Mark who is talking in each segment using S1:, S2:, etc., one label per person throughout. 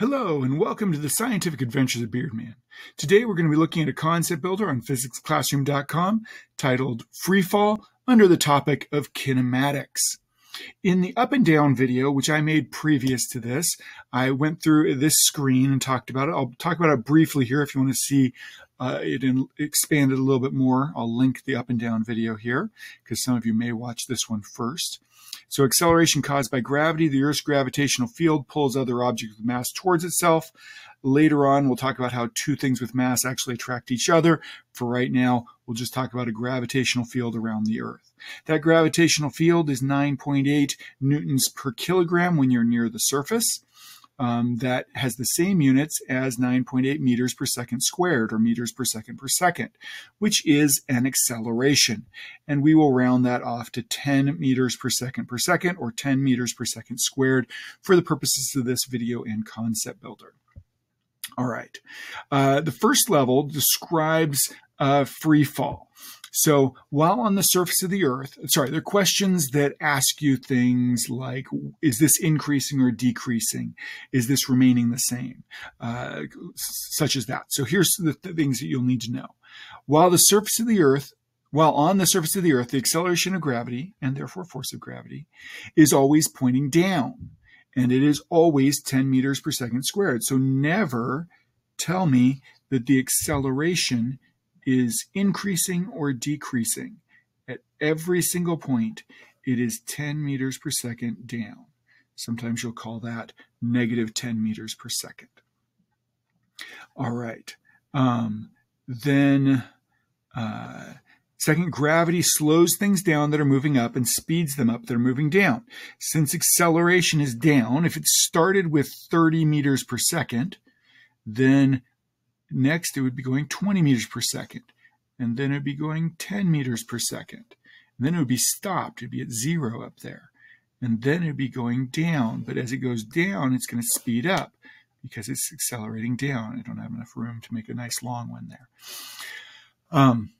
S1: Hello, and welcome to the Scientific Adventures of Beardman. Today we're going to be looking at a concept builder on physicsclassroom.com titled Freefall under the topic of kinematics. In the up and down video, which I made previous to this, I went through this screen and talked about it. I'll talk about it briefly here if you want to see uh, it expanded a little bit more. I'll link the up and down video here because some of you may watch this one first. So acceleration caused by gravity, the Earth's gravitational field pulls other objects with mass towards itself. Later on, we'll talk about how two things with mass actually attract each other. For right now, we'll just talk about a gravitational field around the Earth. That gravitational field is 9.8 newtons per kilogram when you're near the surface um, that has the same units as 9.8 meters per second squared or meters per second per second, which is an acceleration. And we will round that off to 10 meters per second per second or 10 meters per second squared for the purposes of this video and concept builder. All right. Uh, the first level describes uh, free fall. So while on the surface of the earth, sorry, there are questions that ask you things like, is this increasing or decreasing? Is this remaining the same? Uh, such as that. So here's the th things that you'll need to know. While the surface of the earth while on the surface of the earth, the acceleration of gravity, and therefore force of gravity, is always pointing down. And it is always 10 meters per second squared. So never tell me that the acceleration is increasing or decreasing. At every single point, it is 10 meters per second down. Sometimes you'll call that negative 10 meters per second. All right. Um, then, uh, second, gravity slows things down that are moving up and speeds them up that are moving down. Since acceleration is down, if it started with 30 meters per second, then Next, it would be going 20 meters per second. And then it would be going 10 meters per second. And then it would be stopped. It would be at zero up there. And then it would be going down. But as it goes down, it's going to speed up because it's accelerating down. I don't have enough room to make a nice long one there. Um,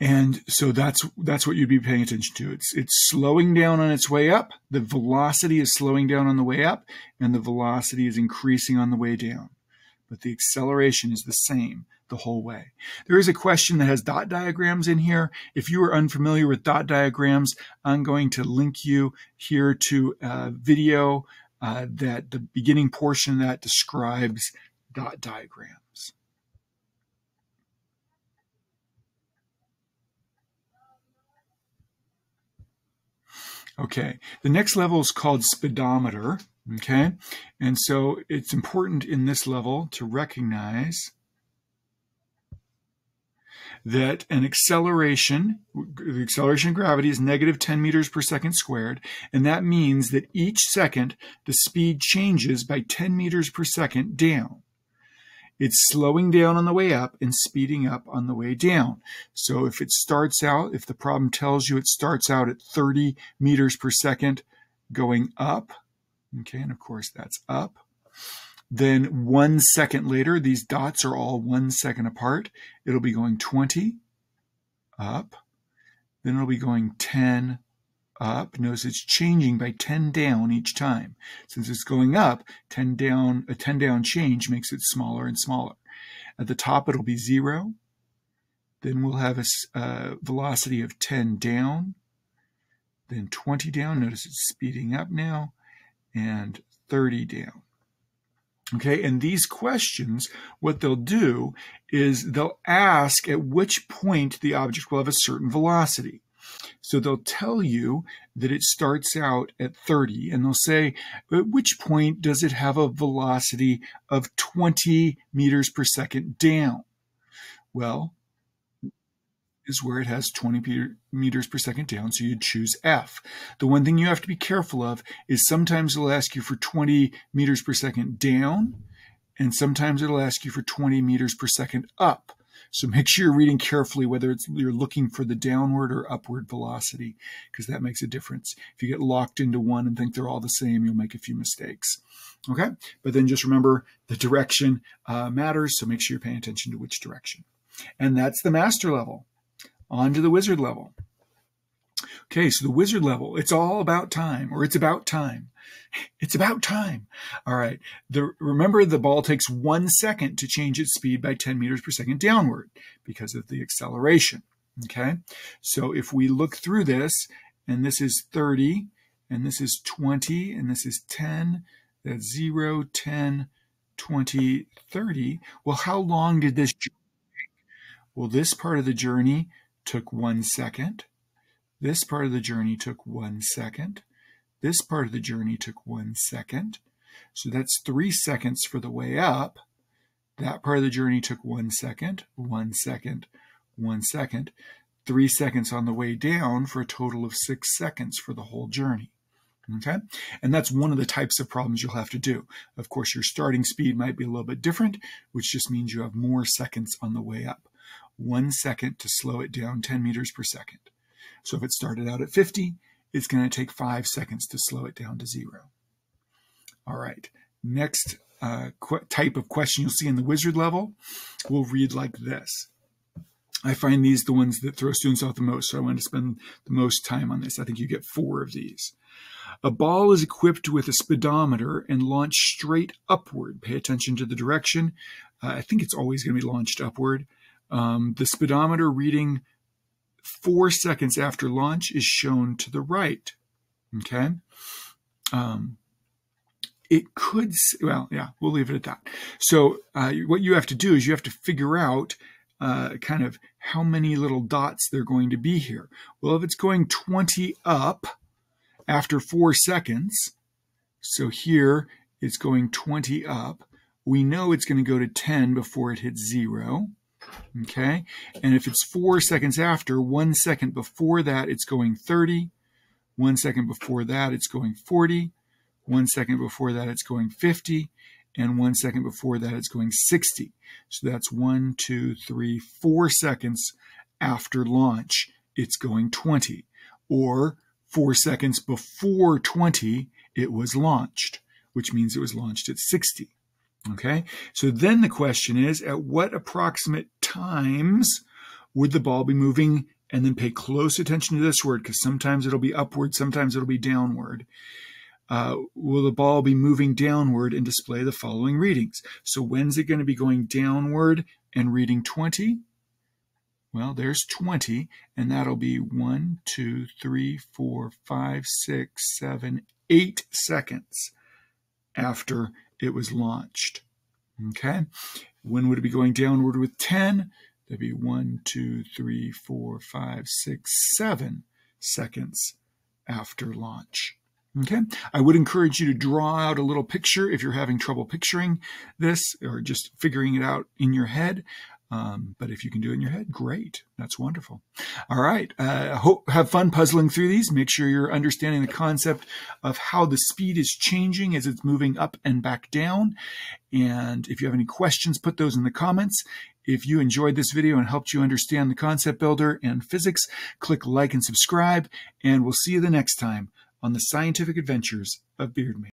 S1: and so that's that's what you'd be paying attention to. It's it's slowing down on its way up. The velocity is slowing down on the way up, and the velocity is increasing on the way down but the acceleration is the same the whole way. There is a question that has dot diagrams in here. If you are unfamiliar with dot diagrams, I'm going to link you here to a video uh, that the beginning portion of that describes dot diagrams. Okay, the next level is called speedometer. Okay, and so it's important in this level to recognize that an acceleration, the acceleration of gravity is negative 10 meters per second squared, and that means that each second the speed changes by 10 meters per second down. It's slowing down on the way up and speeding up on the way down. So if it starts out, if the problem tells you it starts out at 30 meters per second going up, Okay, and of course that's up. Then one second later, these dots are all one second apart. It'll be going 20 up. Then it'll be going 10 up. Notice it's changing by 10 down each time. Since it's going up, 10 down, a 10 down change makes it smaller and smaller. At the top, it'll be zero. Then we'll have a uh, velocity of 10 down, then 20 down. Notice it's speeding up now and 30 down. Okay, and these questions, what they'll do is they'll ask at which point the object will have a certain velocity. So they'll tell you that it starts out at 30, and they'll say, at which point does it have a velocity of 20 meters per second down? Well, is where it has 20 meters per second down, so you'd choose F. The one thing you have to be careful of is sometimes it'll ask you for 20 meters per second down, and sometimes it'll ask you for 20 meters per second up. So make sure you're reading carefully whether it's you're looking for the downward or upward velocity, because that makes a difference. If you get locked into one and think they're all the same, you'll make a few mistakes. Okay, but then just remember the direction uh, matters, so make sure you're paying attention to which direction. And that's the master level. On to the wizard level. Okay, so the wizard level, it's all about time, or it's about time. It's about time. All right. The, remember, the ball takes one second to change its speed by 10 meters per second downward because of the acceleration. Okay. So if we look through this, and this is 30, and this is 20, and this is 10, that's 0, 10, 20, 30. Well, how long did this take? Well, this part of the journey took one second. This part of the journey took one second. This part of the journey took one second. So that's three seconds for the way up. That part of the journey took one second, one second, one second. Three seconds on the way down for a total of six seconds for the whole journey. Okay, and that's one of the types of problems you'll have to do. Of course, your starting speed might be a little bit different, which just means you have more seconds on the way up. One second to slow it down 10 meters per second. So if it started out at 50, it's going to take five seconds to slow it down to zero. All right, next uh, type of question you'll see in the wizard level will read like this. I find these the ones that throw students off the most, so I want to spend the most time on this. I think you get four of these. A ball is equipped with a speedometer and launched straight upward. Pay attention to the direction. Uh, I think it's always going to be launched upward. Um, the speedometer reading four seconds after launch is shown to the right. Okay. Um, it could, well, yeah, we'll leave it at that. So, uh, what you have to do is you have to figure out uh, kind of how many little dots they're going to be here. Well, if it's going 20 up after four seconds, so here it's going 20 up, we know it's going to go to 10 before it hits zero. Okay. And if it's four seconds after, one second before that, it's going 30. One second before that, it's going 40. One second before that, it's going 50. And one second before that, it's going 60. So that's one, two, three, four seconds after launch, it's going 20. Or four seconds before 20, it was launched, which means it was launched at 60. Okay, so then the question is at what approximate times would the ball be moving? And then pay close attention to this word because sometimes it'll be upward, sometimes it'll be downward. Uh, will the ball be moving downward and display the following readings? So when's it going to be going downward and reading 20? Well, there's 20, and that'll be 1, 2, 3, 4, 5, 6, 7, 8 seconds after it was launched. Okay. When would it be going downward with 10? That'd be 1, 2, 3, 4, 5, 6, 7 seconds after launch. Okay, I would encourage you to draw out a little picture if you're having trouble picturing this or just figuring it out in your head. Um, but if you can do it in your head, great. That's wonderful. All right. Uh, hope, have fun puzzling through these. Make sure you're understanding the concept of how the speed is changing as it's moving up and back down. And if you have any questions, put those in the comments. If you enjoyed this video and helped you understand the concept builder and physics, click like and subscribe, and we'll see you the next time on the scientific adventures of Beardman.